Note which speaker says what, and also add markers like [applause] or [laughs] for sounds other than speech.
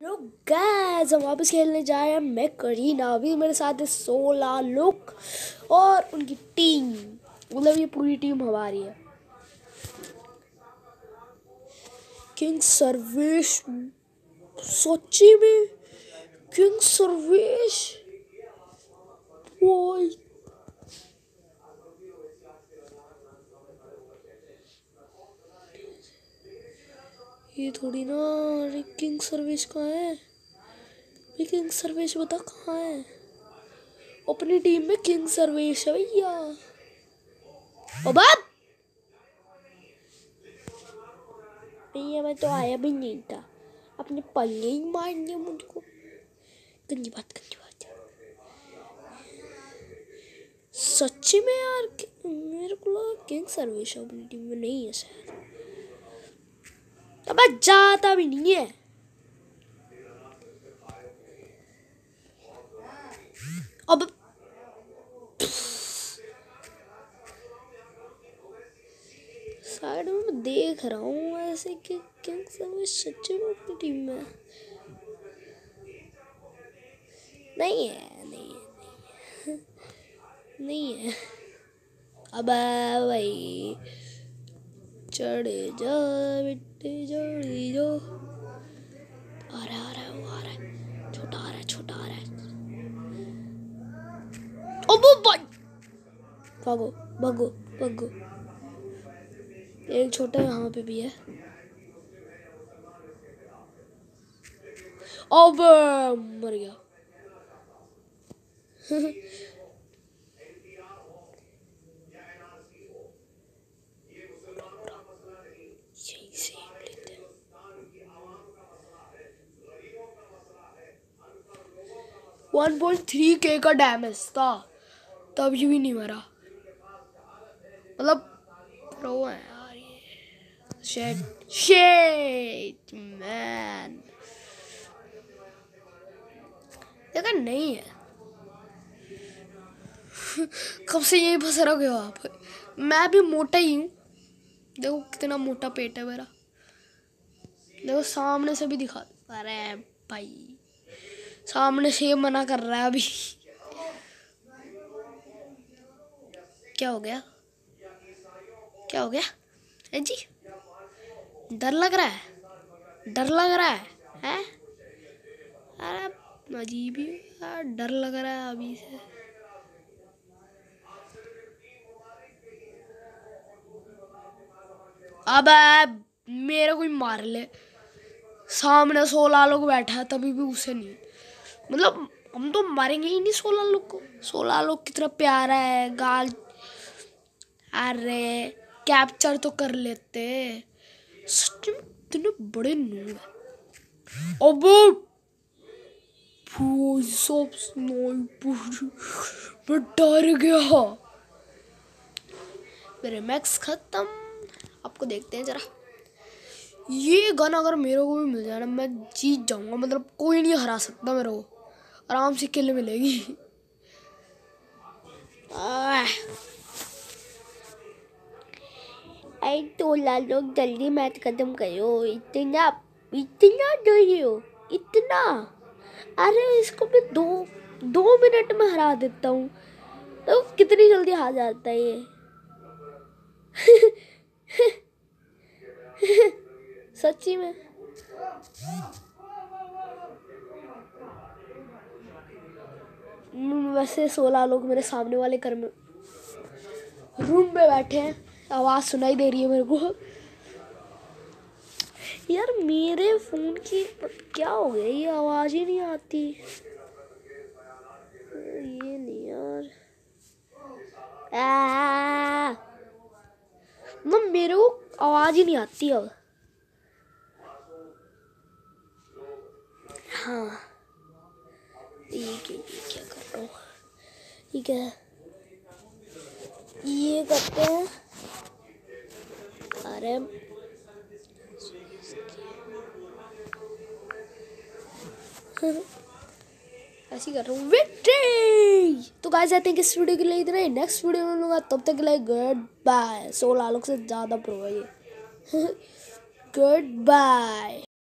Speaker 1: Hello guys हम वापस खेलने जा रहे हैं मैं करीना अभी मेरे साथ है सोलह लोग और उनकी टीम। मतलब ये पूरी टीम हमारी है। किंग सर्वेश, सोची में किंग सर्वेश वो ये थोड़ी ना अरे किंग सर्विस कहाँ है। ये किंग सर्विस बता कहाँ है? अपनी टीम में किंग सर्विस है भैया। बाप! भैया, मैं तो आया भी नहीं था। अपने पल्ले ही मारने मुझको। गंदी बात गंदी बात। सच्ची में यार मेरे को किंग सर्विस अपनी टीम में नहीं है शायद। अब जाता भी नहीं है। अब साइड में मैं देख रहा हूँ ऐसे कि किंग समय सच्चे में अपनी टीम में नहीं है नहीं है नहीं है। [laughs] अब भाई। चढ़े जा बेटे चढ़ी जो। आ रहा आ रहा, वो आ रहा है। छोटा आ रहा है, छोटा आ रहा है। भाई भागो भागो भागो। एक छोटा यहाँ पे भी है। अब मर गया। [laughs] वन पॉइंट थ्री के का डैमेज था। तभी भी नहीं मरा। मतलब प्रो है यार ये। शेट शेट मैन देखा, नहीं है। कब से यही फंस रखे हो आप? मैं भी मोटा ही हूँ। देखो, कितना मोटा पेट है मेरा। देखो, सामने से भी दिखा अरे भाई। सामने से मना कर रहा है अभी। क्या हो गया? क्या हो गया? है जी, डर लग रहा है? डर लग रहा है, हैं? अरे अजीब ही डर लग रहा है अभी से। अब मेरे को ही मार ले। सामने सोलह लोग बैठा है, तभी भी उसे नहीं। मतलब हम तो मारेंगे ही नहीं सोलह लोग को। सोलह लोग कितना प्यारा है, गाल अरे कैप्चर तो कर लेते। सच में इतने बड़े नूर है। अब स्नाइपर मैं डर गया। मेरे मैक्स खत्म। आपको देखते हैं जरा। ये गन अगर मेरे को भी मिल जाए ना, मैं जीत जाऊँगा। मतलब कोई नहीं हरा सकता मेरे को। आराम से किल मिलेगी। आई तो लोग जल्दी मैच खत्म करो। इतना इतना डरे हो? इतना? अरे इसको मैं दो दो मिनट में हरा देता हूँ। तो कितनी जल्दी हार जाता है ये। [laughs] सच्ची में। वैसे सोलह लोग मेरे सामने वाले घर में रूम में बैठे हैं। आवाज़ सुनाई दे रही है मेरे को। यार, मेरे फ़ोन की क्या हो गया? ये आवाज़ ही नहीं आती। ये नहीं यार। मतलब मेरे को आवाज़ ही नहीं आती अब। हाँ ये क्या ये क्या कर रहा हूँ ये क्या ये करते हैं। अरे। ऐसी कर रहा हूँ। विक्ट्री तो गाइस आई थिंक इस वीडियो के लिए इतना ही। नेक्स्ट वीडियो में लूँगा तब तक के लिए गुड बाय सोलह लोग से ज़्यादा प्रो है ये। [laughs] Good bye